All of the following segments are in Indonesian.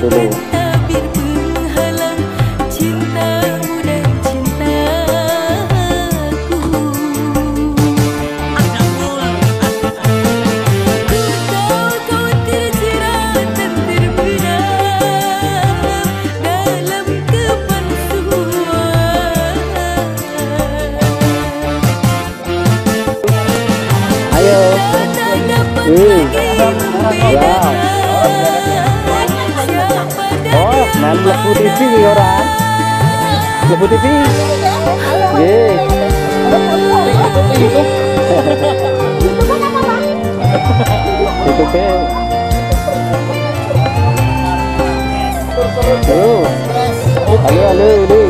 对不对？Allez, allez, allez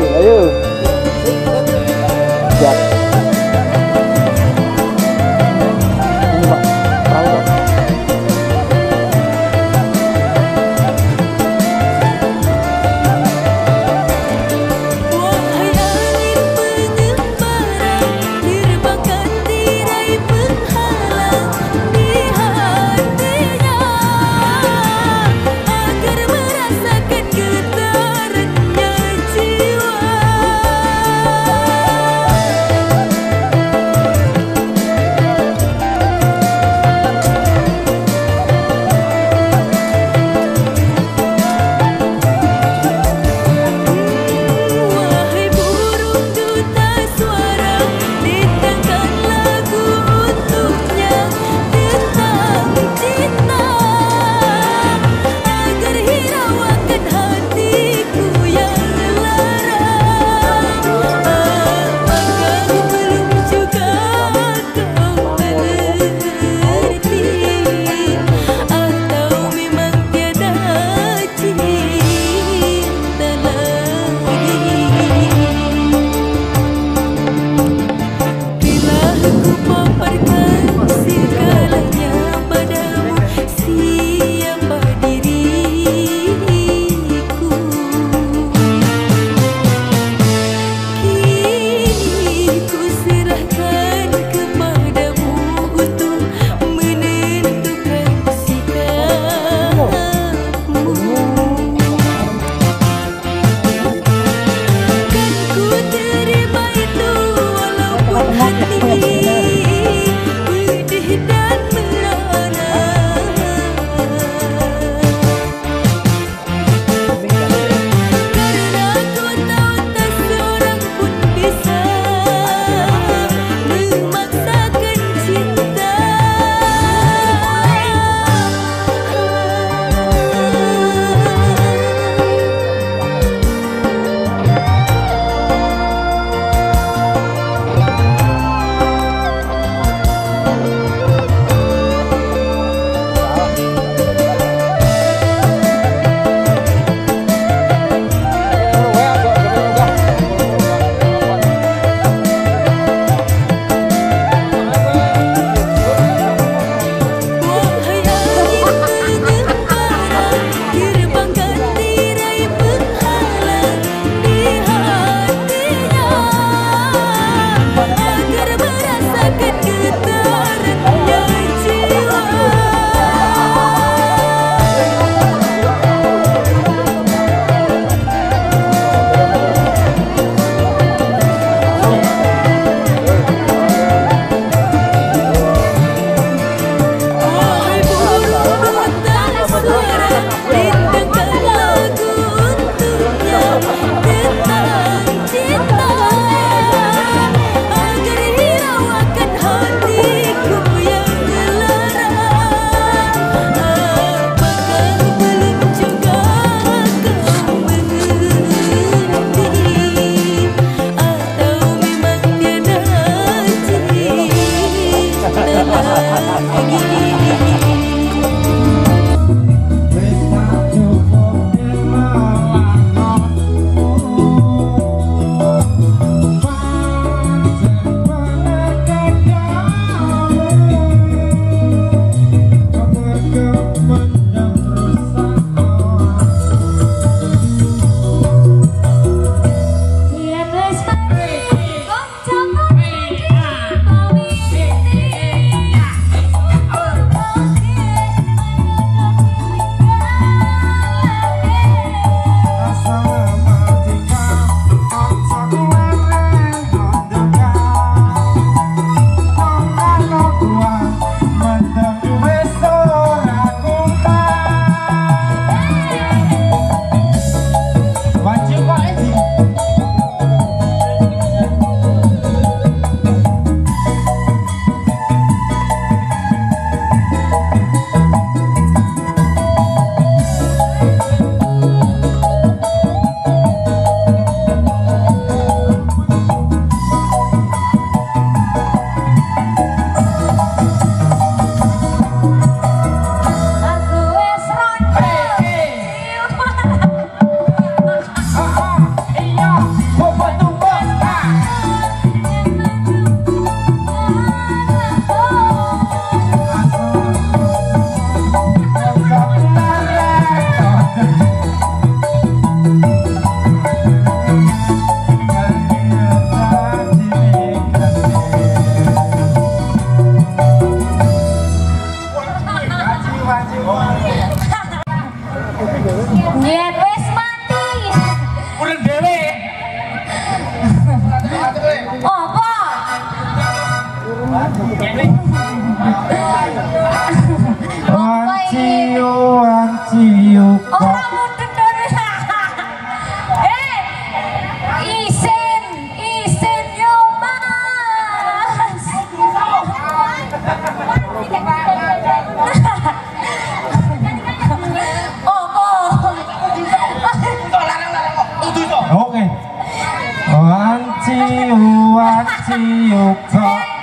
只有她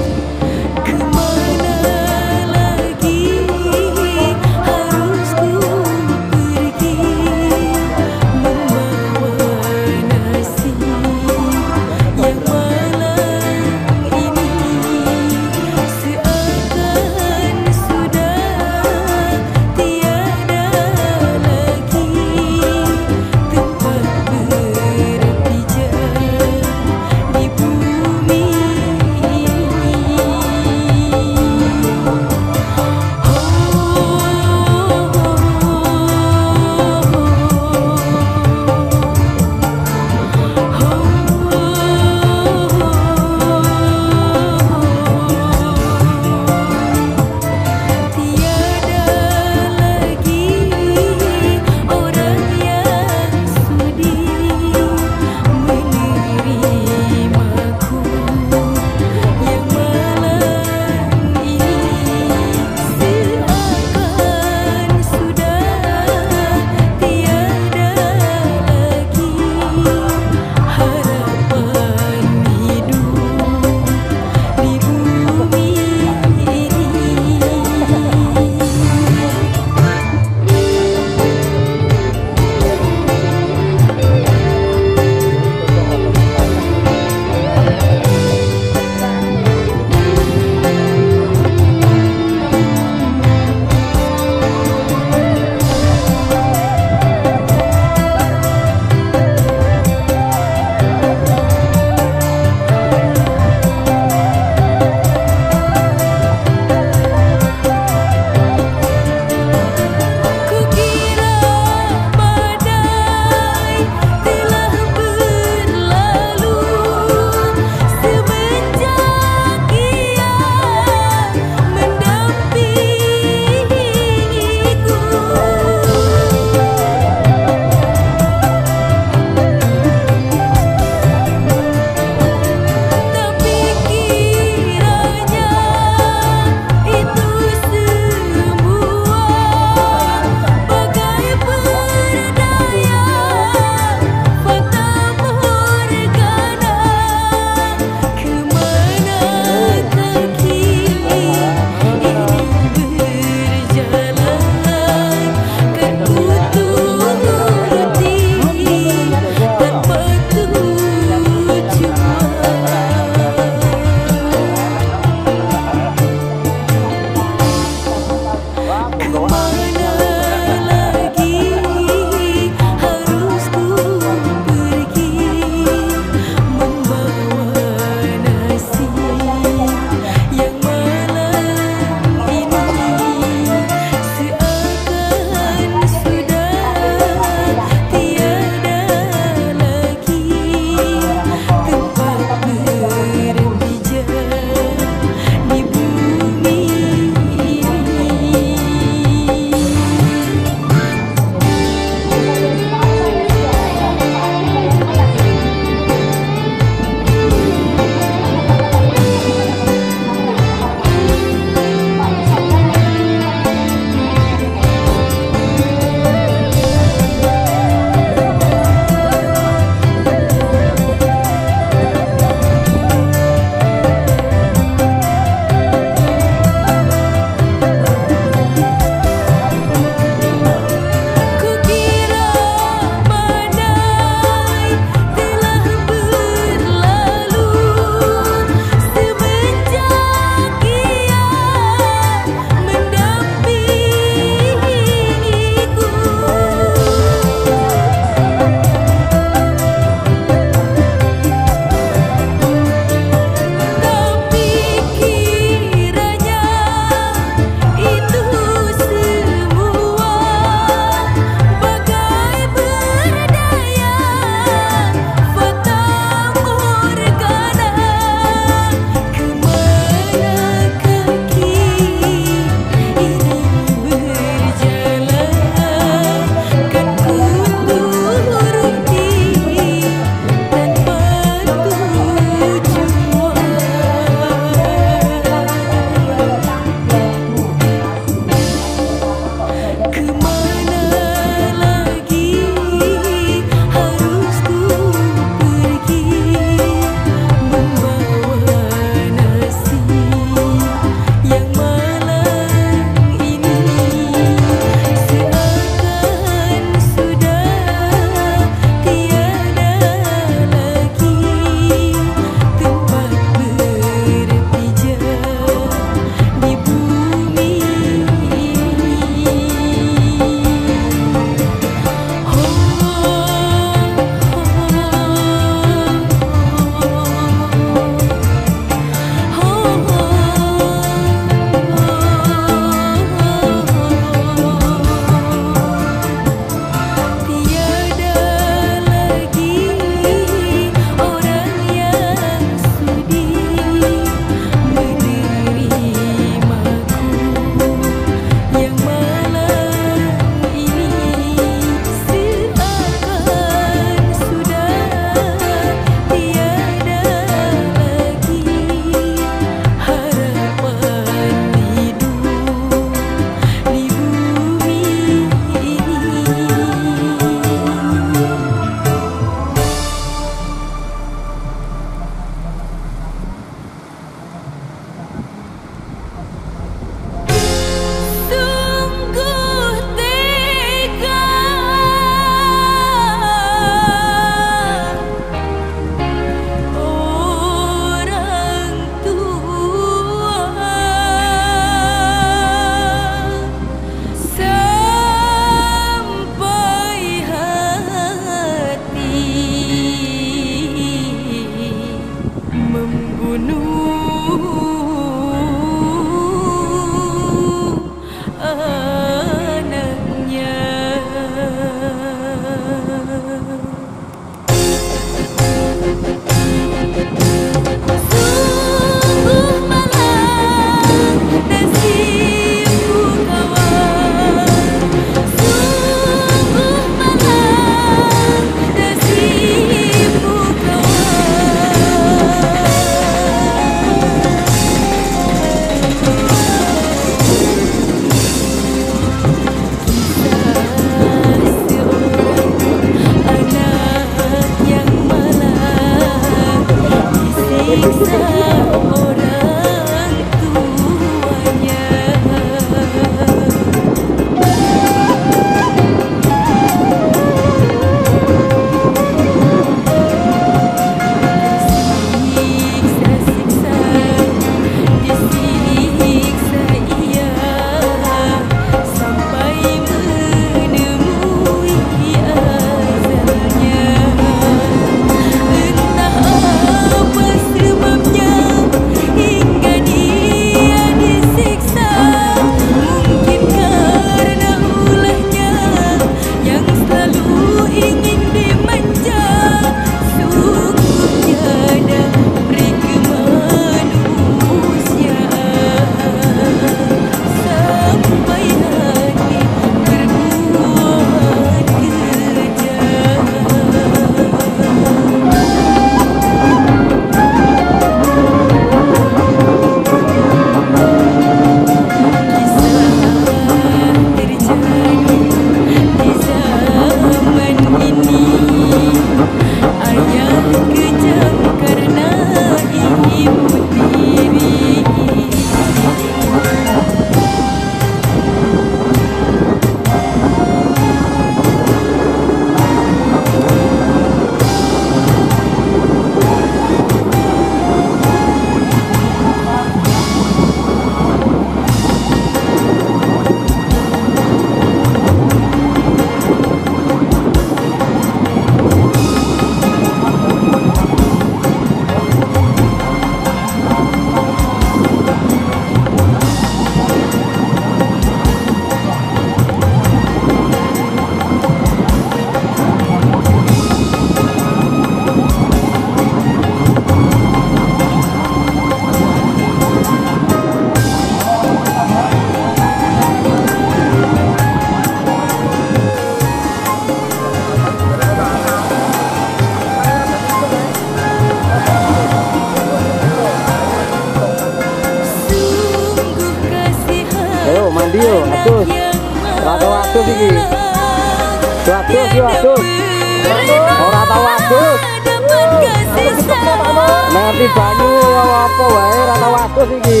Nanti banyu apa wae ora tau wadus iki.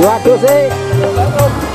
Wadus sih.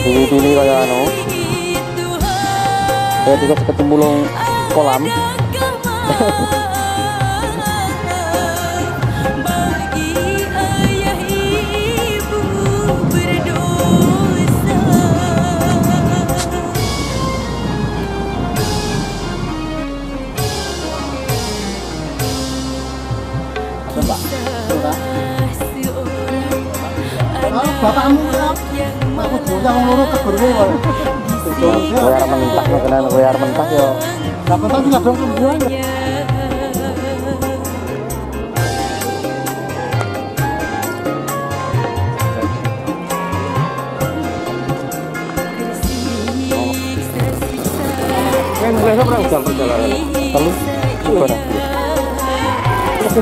Pilih-pilih kaya anu. Tuhan Saya juga ketemu kolam. bagi ayah ibu berdosa arep mentah kenan kowe arep mentah yo. Lah kok tak kadang kebuan Kan mereka pernah jam perjalanan. Telu. Gimana? Kita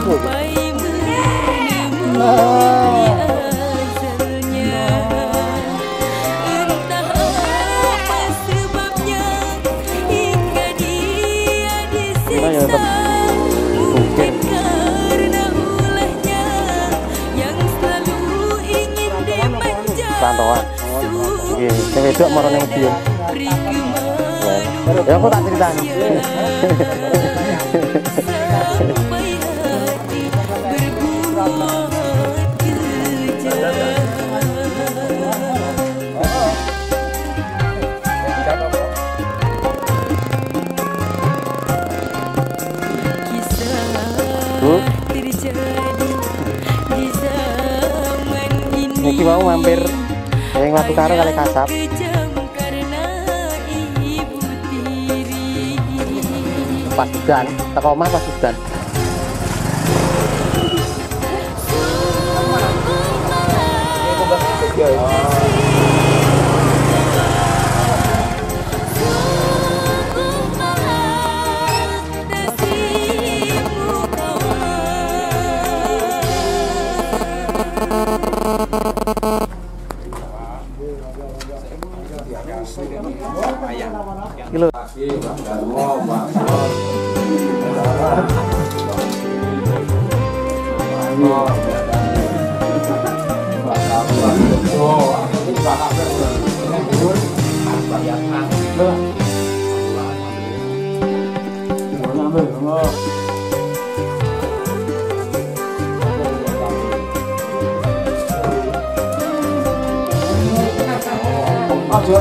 dimanja Pantauan. Nggih, sing wedok marane Medion. Ya aku tak zaman ini niki mau mampir ning Watu Karo kali kasap. Kejam karena ibu tiri Pas Ayo,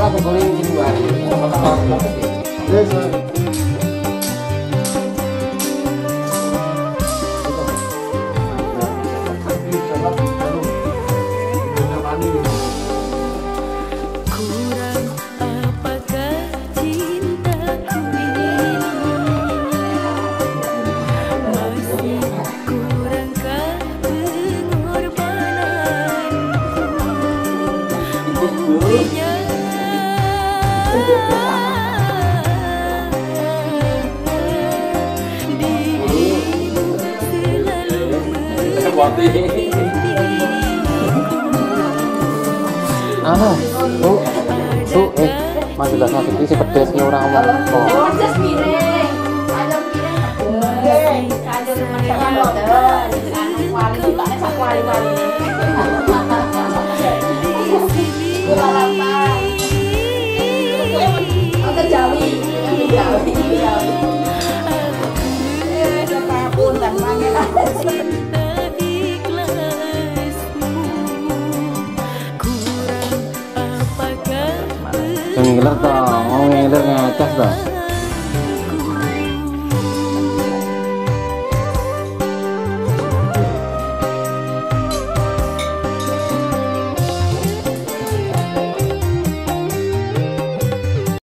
aku beli. Ah, tuh, tuh, eh, masih bahasa tinggi si pedes nih orang ngomong. Oh, Proses miring. Ada ngiler toh, mau ngiler ngecas toh.